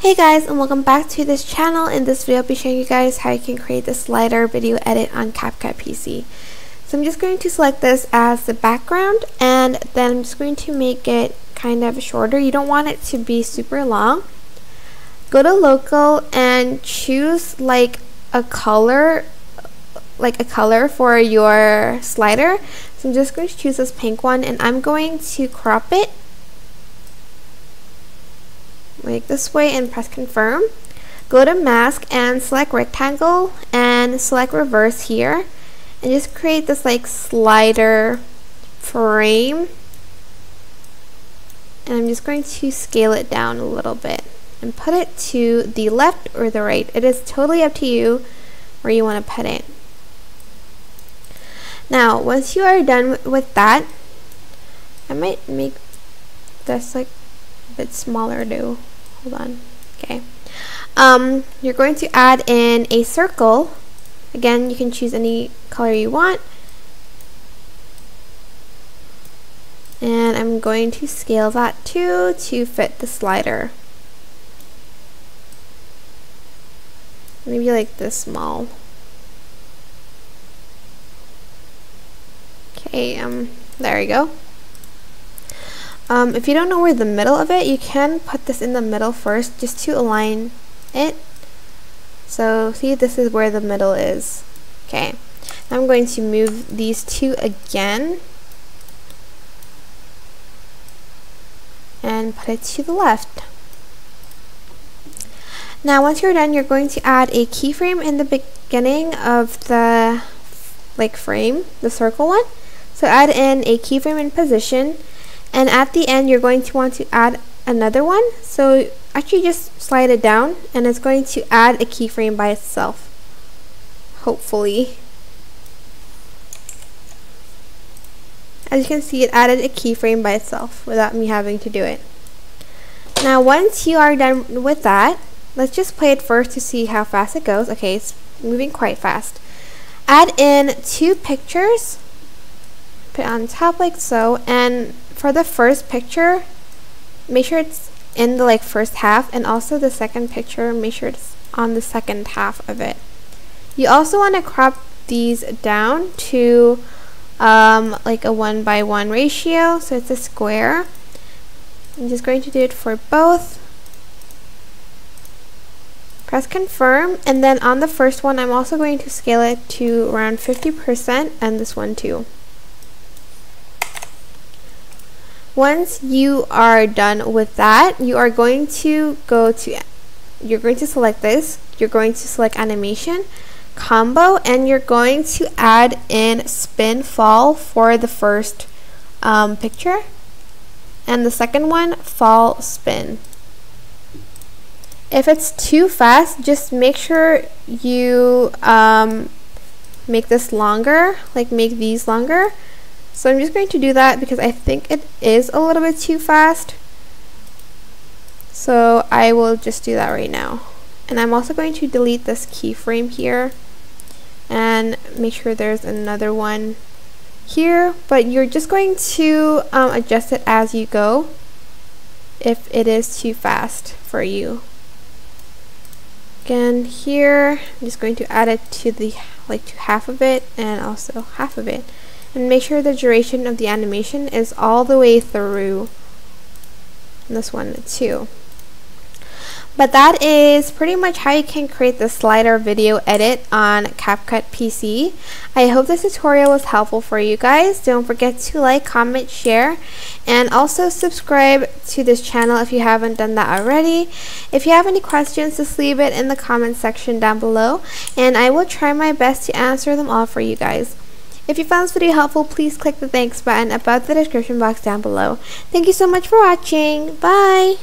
Hey guys and welcome back to this channel. In this video I'll be showing you guys how you can create the slider video edit on CapCut PC. So I'm just going to select this as the background and then I'm just going to make it kind of shorter. You don't want it to be super long. Go to local and choose like a color like a color for your slider. So I'm just going to choose this pink one and I'm going to crop it like this way and press confirm. Go to mask and select rectangle and select reverse here and just create this like slider frame and I'm just going to scale it down a little bit and put it to the left or the right. It is totally up to you where you want to put it. Now once you are done with that I might make this like a bit smaller too hold on. Okay. Um, you're going to add in a circle. Again you can choose any color you want. And I'm going to scale that too to fit the slider. Maybe like this small. Okay um there we go um, if you don't know where the middle of it, you can put this in the middle first just to align it. So see, this is where the middle is. Okay, I'm going to move these two again and put it to the left. Now once you're done, you're going to add a keyframe in the beginning of the like frame, the circle one. So add in a keyframe in position and at the end you're going to want to add another one. So actually just slide it down and it's going to add a keyframe by itself. Hopefully. As you can see it added a keyframe by itself without me having to do it. Now once you are done with that let's just play it first to see how fast it goes. Okay it's moving quite fast. Add in two pictures on top like so and for the first picture, make sure it's in the like first half and also the second picture, make sure it's on the second half of it. You also want to crop these down to um, like a one by one ratio, so it's a square. I'm just going to do it for both. Press confirm and then on the first one I'm also going to scale it to around 50% and this one too. Once you are done with that, you are going to go to, you're going to select this, you're going to select animation, combo, and you're going to add in spin fall for the first um, picture, and the second one, fall spin. If it's too fast, just make sure you um, make this longer, like make these longer, so I'm just going to do that because I think it is a little bit too fast. So I will just do that right now. And I'm also going to delete this keyframe here and make sure there's another one here. But you're just going to um, adjust it as you go if it is too fast for you. Again here, I'm just going to add it to the like to half of it and also half of it and make sure the duration of the animation is all the way through this one too. But that is pretty much how you can create the slider video edit on CapCut PC. I hope this tutorial was helpful for you guys. Don't forget to like, comment, share, and also subscribe to this channel if you haven't done that already. If you have any questions, just leave it in the comment section down below, and I will try my best to answer them all for you guys. If you found this video helpful, please click the thanks button above the description box down below. Thank you so much for watching. Bye!